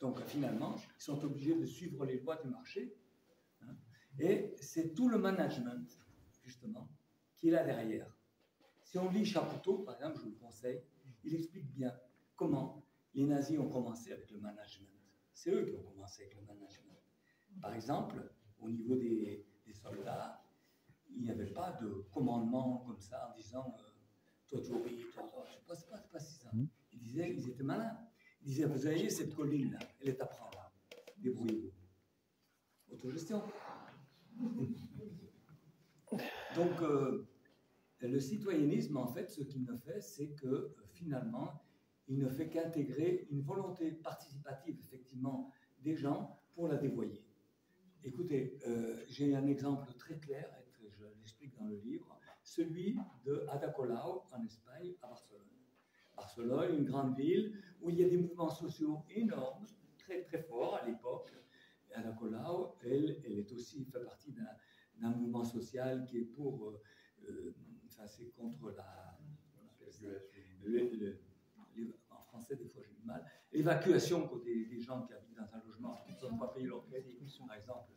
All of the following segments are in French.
Donc finalement, ils sont obligés de suivre les lois du marché. hein. Et c'est tout le management, justement, qui est là derrière. Si on lit Chapoutot, par exemple, je vous le conseille, il explique bien comment les nazis ont commencé avec le management. C'est eux qui ont commencé avec le management. Par exemple, au niveau des, des soldats, il n'y avait pas de commandement comme ça en disant euh, toi tu obéis, toi, toi. Je sais pas, pas, pas si ça. Ils disaient, ils étaient malins. Ils disaient, vous voyez cette colline là, elle est à prendre. Débrouillez-vous. Autogestion. Donc, euh, le citoyennisme, en fait, ce qu'il ne fait, c'est que euh, finalement, il ne fait qu'intégrer une volonté participative, effectivement, des gens pour la dévoyer. Écoutez, euh, j'ai un exemple très clair, et je l'explique dans le livre, celui de Ada Colau en Espagne, à Barcelone. Barcelone, une grande ville où il y a des mouvements sociaux énormes, très très forts à l'époque. Et Ada Colau, elle, elle est aussi fait partie d'un mouvement social qui est pour, euh, euh, enfin c'est contre la, le- le- le- en français des fois j'ai du mal, l'évacuation quoi, des, des gens qui habitent dans un logement qui ne peuvent pas payer leur crédit, par exemple.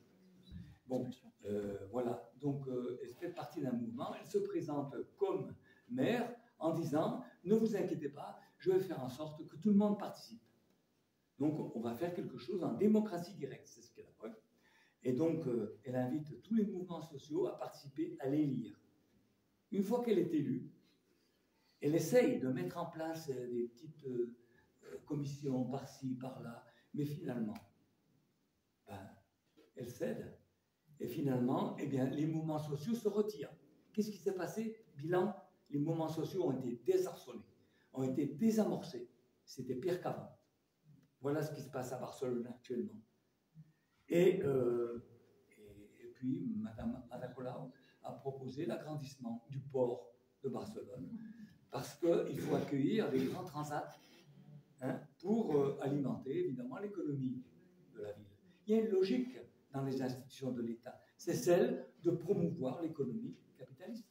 Bon, euh, voilà. Donc, euh, elle fait partie d'un mouvement. Elle se présente comme maire en disant Ne vous inquiétez pas, je vais faire en sorte que tout le monde participe. Donc, on va faire quelque chose en démocratie directe, c'est ce qu'elle a fait. Et donc, euh, elle invite tous les mouvements sociaux à participer, à l'élire. Une fois qu'elle est élue, elle essaye de mettre en place euh, des petites euh, commissions par-ci, par-là, mais finalement, ben, elle cède. Et finalement, eh bien, les mouvements sociaux se retirent. Qu'est-ce qui s'est passé? Bilan, les mouvements sociaux ont été désarçonnés, ont été désamorcés. C'était pire qu'avant. Voilà ce qui se passe à Barcelone actuellement. Et, euh, puis, Madame Ada Colau a proposé l'agrandissement du port de Barcelone parce qu'il faut accueillir les grands transats hein, pour euh, alimenter évidemment l'économie de la ville. Il y a une logique dans les institutions de l'État, c'est celle de promouvoir l'économie capitaliste.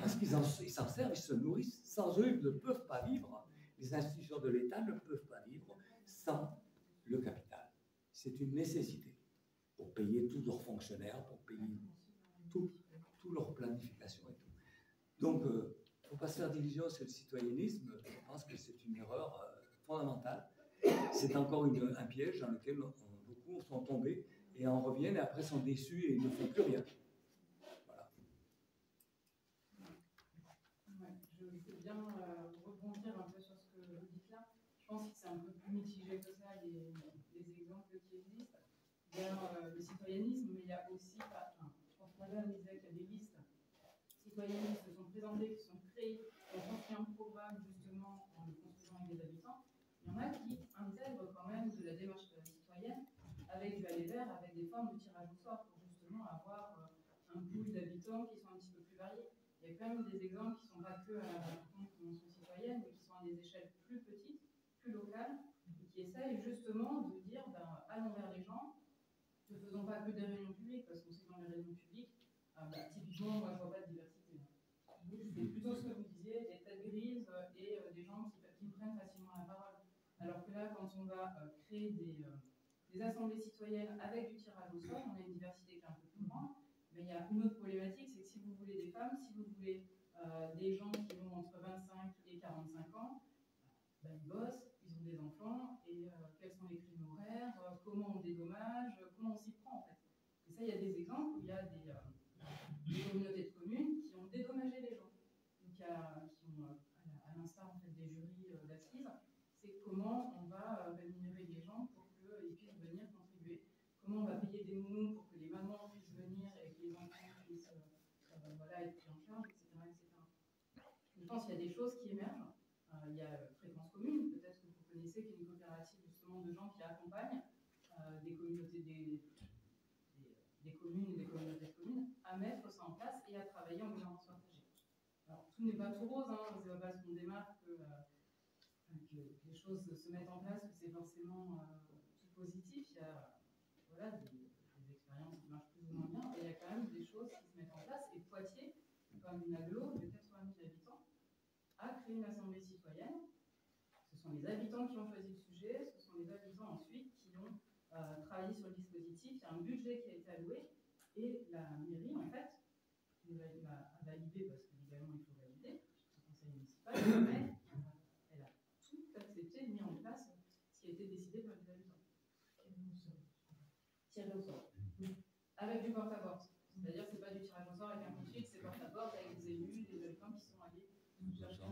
Parce qu'ils en- ils s'en servent, ils se nourrissent. Sans eux, ils ne peuvent pas vivre. Les institutions de l'État ne peuvent pas vivre sans le capital. C'est une nécessité pour payer tous leurs fonctionnaires, pour payer tout, toute leur planification et tout. Donc, il ne faut pas se faire d'illusions sur le citoyennisme. Je pense que c'est une erreur euh, fondamentale. C'est encore un piège dans lequel beaucoup sont tombés et en reviennent et après sont déçus et ne font plus rien. Voilà. Ouais, je veux bien euh, rebondir un peu sur ce que vous dites là. Je pense que c'est un peu plus mitigé que ça, les, les exemples qui existent. Euh, le citoyennisme, mais il y a aussi, enfin, je pense que madame disait qu'il y a des listes citoyennes qui se sont présentées, qui sont créées, qui ont construit un programme justement en le construisant avec les habitants. Il y en a qui intègrent quand même de la démarche euh, citoyenne avec du aller vers, avec des formes de tirage au sort pour justement avoir euh, un pool d'habitants qui sont un petit peu plus variés. Il y a quand même des exemples qui ne sont pas que à la Convention citoyenne, mais qui sont à des échelles plus petites, plus locales, et qui essayent justement de dire ben, allons vers les gens, pas que des réunions publiques, parce qu'on sait que dans les réunions publiques, euh, bah, typiquement, moi je vois pas de diversité. C'est plutôt ce que vous disiez, des têtes grises euh, et euh, des gens qui, qui prennent facilement la parole. Alors que là, quand on va euh, créer des, des assemblées citoyennes avec du tirage au sort, on a une diversité qui est un peu plus grande. Mais il y a une autre problématique, c'est que si vous voulez des femmes, si vous voulez euh, des gens qui ont entre 25 et 45 ans, ben, ils bossent, ils ont des enfants, et euh, quels sont les crimes horaires, euh, comment on dédommage, comment on s'y prend il y a des exemples où il y a des, euh, des communautés de communes qui ont dédommagé les gens. Donc, il y a, qui ont, euh, à l'instar en fait, des jurys euh, d'assises, c'est comment on va rémunérer les gens pour qu'ils puissent venir contribuer. Comment on va payer des nounous pour que les mamans puissent venir et que les enfants puissent voilà, être pris en charge, etc., etc. Je pense qu'il y a des choses qui émergent. Il y a Fréquence Commune, peut-être que vous connaissez, qui est une coopérative justement de gens qui accompagnent des communautés, et des communautés communes à mettre ça en place et à travailler en gouvernance partagée. Alors, tout n'est pas tout rose, hein, c'est pas parce qu'on démarre que, euh, que les choses se mettent en place que c'est forcément euh, tout positif. Il y a des, expériences qui marchent plus ou moins bien, et il y a quand même des choses qui se mettent en place. Et Poitiers, comme une aglo de 80 000 habitants, a créé une assemblée citoyenne. Ce sont les habitants qui ont choisi le sujet, ce sont les habitants ensuite a un budget qui a été alloué et la mairie, en fait, va valider, parce que légalement il faut valider, le conseil municipal, mais elle a tout accepté, mis en place ce qui a été décidé par les habitants. Tiré au sort. Avec du porte-à-porte. C'est-à-dire que ce n'est pas du tirage au sort avec un de c'est porte-à-porte avec des élus, des habitants qui sont allés chercher.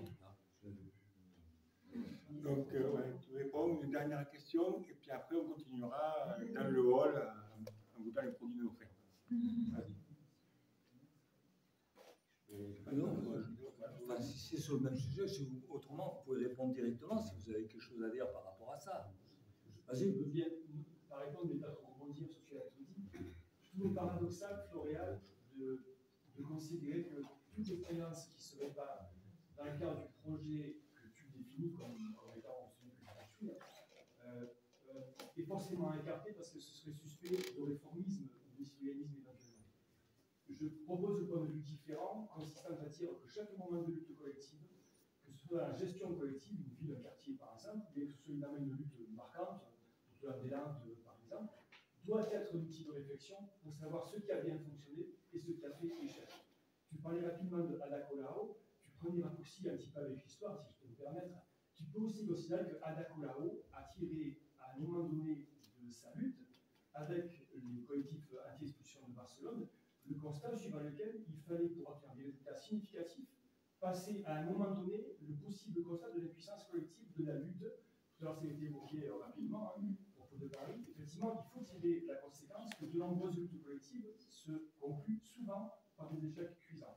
Donc, euh, ouais, tu réponds une dernière question, et puis après, on continuera euh, dans le hall euh, en goûtant les produits de l'offre. Non, enfin, si c'est sur le même sujet, si vous, autrement, vous pouvez répondre directement si vous avez quelque chose à dire par rapport à ça. Vas-y. Je veux bien, par exemple, mais pas rebondir sur ce que tu as dit. Je trouve paradoxal, Floréal, de, de considérer que toute expérience qui ne serait pas dans le cadre du projet que tu définis comme, comme étant celui que suis, euh, euh, est forcément écartée parce que ce serait suspect de réformisme éventuellement. Je propose un point de vue différent, consistant à dire que chaque moment de lutte collective, que ce soit la gestion collective d'une ville, d'un quartier par exemple, bien que ce soit une lutte marquante, de la Landes par exemple, doit être un outil de réflexion pour savoir ce qui a bien fonctionné et ce qui a fait échec. Tu parlais rapidement de Ada Colau, premier raccourci un petit peu avec l'histoire, si je peux me permettre, tu peux aussi considérer que Ada Colau a tiré à un moment donné de sa lutte avec les collectifs anti-expulsion de Barcelone le constat suivant lequel il fallait, pour obtenir des résultats significatifs, passer à un moment donné le possible constat de l'impuissance collective de la lutte. Tout à l'heure, ça a été évoqué euh, rapidement hein, au propos de Paris. Effectivement, il faut tirer la conséquence que de nombreuses luttes collectives se concluent souvent par des échecs cuisants.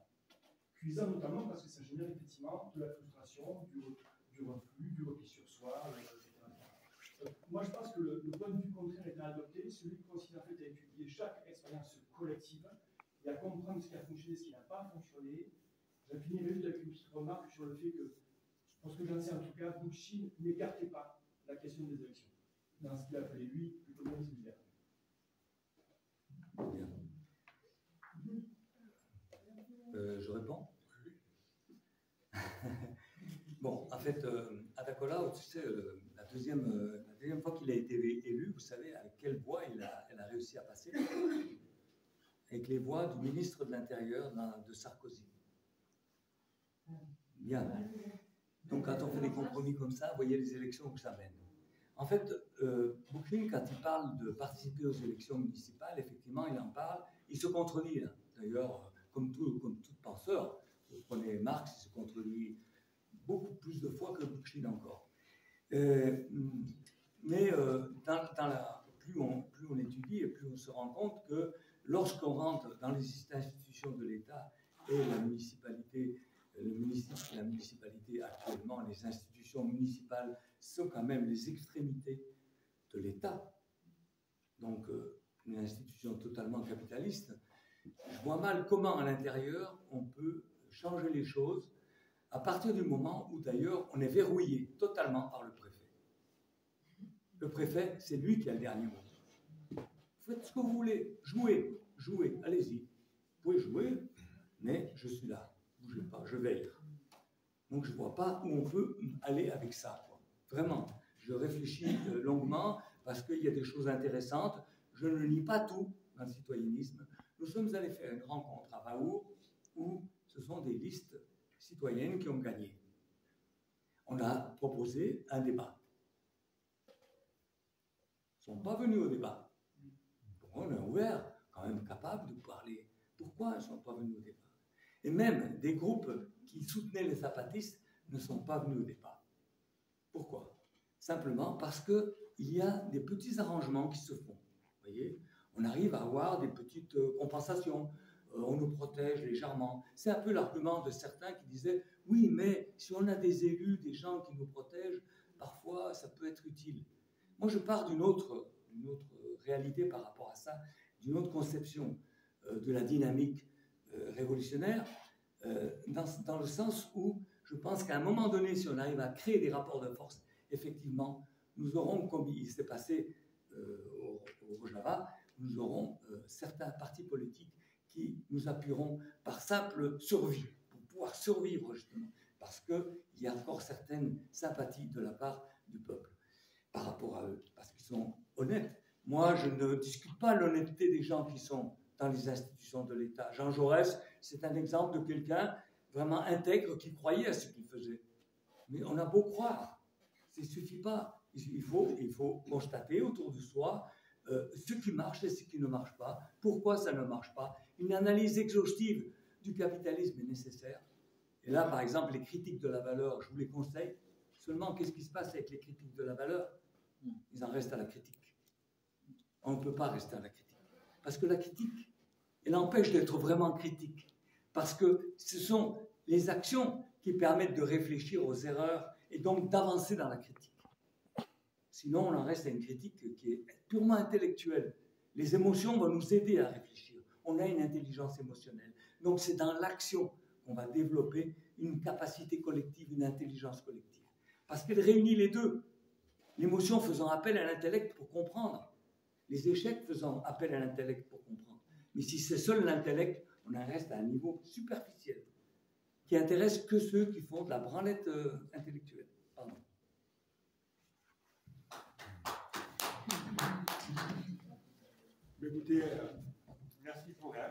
Cuisant notamment parce que ça génère effectivement de la frustration, du, du reflux, du repli sur soi. Euh, moi, je pense que le, point de vue contraire est à adopter, celui qui consiste en fait à étudier chaque expérience collective et à comprendre ce qui a fonctionné, ce qui n'a pas fonctionné. Je finirai juste avec une petite remarque sur le fait que, je pense que j'en sais en tout cas, Bookchin n'écartait pas la question des élections, dans ce qu'il appelait lui le communisme libéral. Euh, je réponds? Bon, en fait, euh, Adakola, tu sais, euh, deuxième, euh, la deuxième fois qu'il a été élu, vous savez avec quelle voix il a, elle a réussi à passer? Avec les voix du ministre de l'Intérieur de Sarkozy. Bien. Donc, quand on fait des compromis comme ça, vous voyez les élections que ça mène. En fait, euh, quand il parle de participer aux élections municipales, effectivement, il en parle. Il se contredit, hein. d'ailleurs, comme tout, comme tout penseur. Vous prenez Marx, il se contredit beaucoup plus de fois que Bookchin encore. Euh, mais euh, plus, on, étudie et plus on se rend compte que lorsqu'on rentre dans les institutions de l'État et la municipalité, le municipal, la municipalité actuellement, les institutions municipales sont quand même les extrémités de l'État. Donc, euh, une institution totalement capitaliste je vois mal comment à l'intérieur on peut changer les choses à partir du moment où d'ailleurs on est verrouillé totalement par le préfet. Le préfet, c'est lui qui a le dernier mot. Faites ce que vous voulez, jouez, jouez, allez-y. Vous pouvez jouer, mais je suis là, bougez pas, je veille. Donc je ne vois pas où on peut aller avec ça. Vraiment, je réfléchis euh, longuement parce qu'il y a des choses intéressantes. Je ne lis pas tout dans le citoyennisme nous sommes allés faire une rencontre à Raoult où ce sont des listes citoyennes qui ont gagné. On a proposé un débat. Ils ne sont pas venus au débat. on est ouvert, quand même capable de parler. Pourquoi ils ne sont pas venus au débat? Et même des groupes qui soutenaient les zapatistes ne sont pas venus au débat. Pourquoi? Simplement parce qu'il y a des petits arrangements qui se font. Vous voyez? On arrive à avoir des petites euh, compensations. Euh, on nous protège légèrement. C'est un peu l'argument de certains qui disaient oui, mais si on a des élus, des gens qui nous protègent, parfois ça peut être utile. Moi, je pars d'une autre, autre réalité par rapport à ça, d'une autre conception euh, de la dynamique révolutionnaire, dans, le sens où je pense qu'à un moment donné, si on arrive à créer des rapports de force, effectivement, nous aurons, comme il s'est passé au, au Rojava, nous aurons euh, certains partis politiques qui nous appuieront par simple survie, pour pouvoir survivre justement, parce qu'il y a encore certaines sympathies de la part du peuple par rapport à eux, parce qu'ils sont honnêtes. Moi, je ne discute pas l'honnêteté des gens qui sont dans les institutions de l'État. Jean Jaurès, c'est un exemple de quelqu'un vraiment intègre qui croyait à ce qu'il faisait. Mais on a beau croire, ça ne suffit pas. Il faut, il faut constater autour de soi euh, ce qui marche et ce qui ne marche pas, pourquoi ça ne marche pas? Une analyse exhaustive du capitalisme est nécessaire. Et là, par exemple, les critiques de la valeur, je vous les conseille. Seulement, qu'est-ce qui se passe avec les critiques de la valeur? Ils en restent à la critique. On ne peut pas rester à la critique. Parce que la critique, elle empêche d'être vraiment critique. Parce que ce sont les actions qui permettent de réfléchir aux erreurs et donc d'avancer dans la critique. Sinon, on en reste à une critique qui est purement intellectuelle. Les émotions vont nous aider à réfléchir. On a une intelligence émotionnelle. Donc c'est dans l'action qu'on va développer une capacité collective, une intelligence collective. Parce qu'elle réunit les deux. L'émotion faisant appel à l'intellect pour comprendre les échecs faisant appel à l'intellect pour comprendre. Mais si c'est seul l'intellect, on en reste à un niveau superficiel, qui intéresse que ceux qui font de la branlette euh, intellectuelle. Écoutez, euh, merci pour elle.